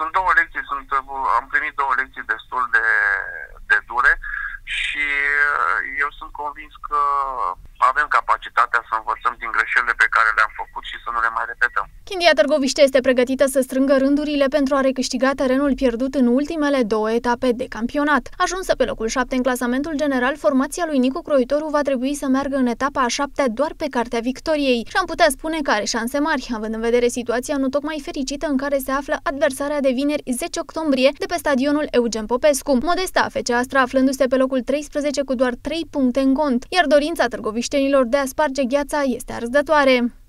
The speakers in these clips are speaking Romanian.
sunt două lecții, sunt, am primit două lecții destul de, de dure și eu sunt convins că avem capacitatea să învățăm din greșelile pe care le-am făcut și să nu le mai repetăm. Chindia Târgoviște este pregătită să strângă rândurile pentru a recâștiga terenul pierdut în ultimele două etape de campionat. Ajunsă pe locul 7 în clasamentul general, formația lui Nicu Croitoru va trebui să meargă în etapa a șaptea doar pe cartea victoriei și am putea spune că are șanse mari, având în vedere situația nu tocmai fericită în care se află adversarea de vineri 10 octombrie de pe stadionul Eugen Popescu. Modesta FC Astra aflându-se pe locul 13 cu doar 3 puncte în cont, iar dorința târgoviștenilor de a sparge gheața este arzătoare.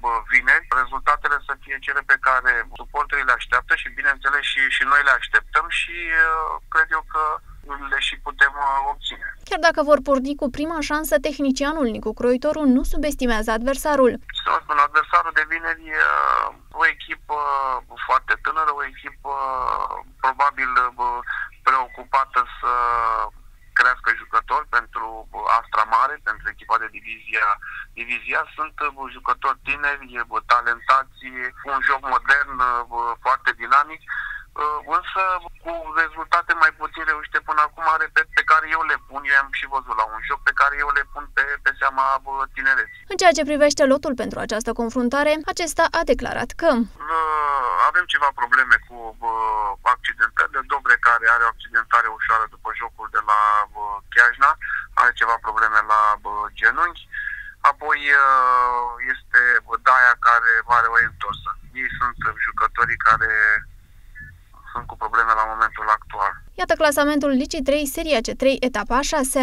Începând de bă, vineri, rezultatele să fie cele pe care suporterii le așteaptă și bineînțeles și, și noi le așteptăm și uh, cred eu că le și putem uh, obține. Chiar dacă vor porni cu prima șansă, tehnicianul Nicu Croitoru nu subestimează adversarul. Să spun, adversarul de vineri e o echipă foarte tânără, o echipă probabil preocupată să crească jucători pentru Astra Mare, pentru echipa de divizia. Divizia sunt jucători tineri, talentați, un joc modern, foarte dinamic, însă cu rezultate mai puțin reușite până acum, repet, pe care eu le pun, eu am și văzut la un joc pe care eu le pun pe, pe seama tinereții. În ceea ce privește lotul pentru această confruntare, acesta a declarat că avem ceva probleme cu accidentările. Dobre care are o accidentare ușoară după jocul de la Chiajna, are ceva probleme la genunchi. Apoi este Daia care are o întorsă. Ei sunt jucătorii care sunt cu probleme la momentul actual. Iată clasamentul Licii 3, seria C3, etapa 6.